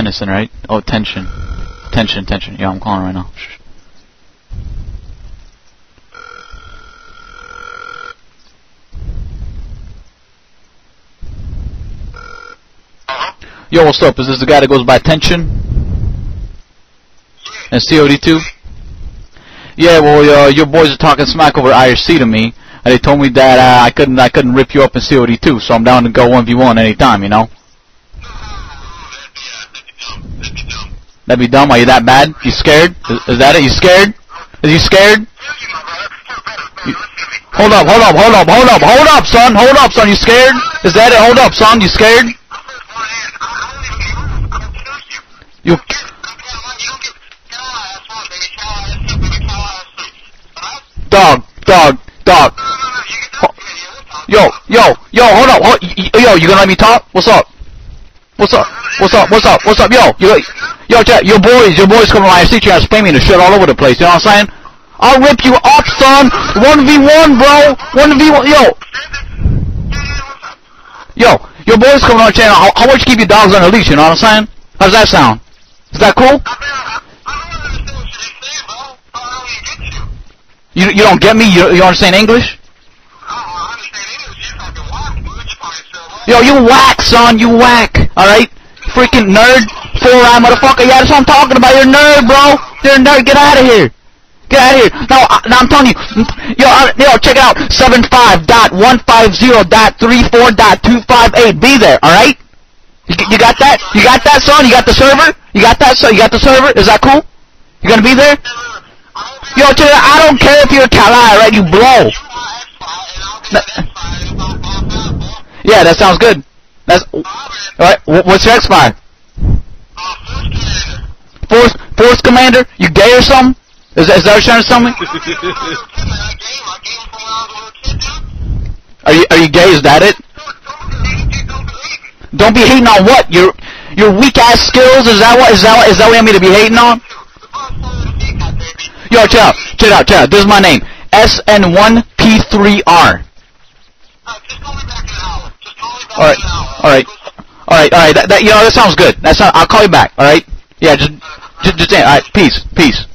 Tennyson, right? Oh, tension. Tension, tension. Yeah, I'm calling right now. Yo, what's up? Is this the guy that goes by Tension? And COD2? Yeah, well, uh, your boys are talking smack over IRC to me, and they told me that uh, I couldn't, I couldn't rip you up in COD2, so I'm down to go 1v1 anytime, you know? That'd be dumb. Are you that bad? You scared? Is, is that it? You scared? Is you scared? You, hold up, hold up, hold up, hold up, hold up, son, hold up, son. You scared? Is that it? Hold up, son. You scared? You. Dog, dog, dog. Yo, yo, yo, hold up, hold, yo, you gonna let me talk? What's up? What's up? What's up? What's up? What's up? Yo, yo, yo, your boys, your boys coming around. I see you guys spam me the shit all over the place. You know what I'm saying? I'll rip you up, son. One v one, bro. One v one. Yo, yo, your boys coming on channel. How, how much you keep your dogs on the leash? You know what I'm saying? How does that sound? Is that cool? You you don't get me? You you understand English? Yo, you whack, son. You whack. All right, freaking nerd, four eye motherfucker. Yeah, that's what I'm talking about. You're a nerd, bro. You're a nerd. Get out of here. Get out of here. Now, uh, now I'm telling you. Yo, uh, yo, check it out. Seven five dot one five zero dot three four dot two five eight. Be there. All right. You, you got that? You got that, son? You got the server? You got that, son? You got the server? Is that cool? You gonna be there? Yo, check it out. I don't care if you're a Kali, right? You blow. Yeah, that sounds good. That's alright. What's your Xfire? Force, force commander. You gay or something? Is that, what you're trying to tell me? Are you are you gay? Is that it? Don't be hating on what your your weak ass skills. Is that what is that is that what you want me to be hating on? Yo, check out, check out, check out. This is my name. SN1P3R. All right, all right, all right, all right. That, that you know that sounds good. That's not. I'll call you back. All right. Yeah, just just just. All right. Peace, peace.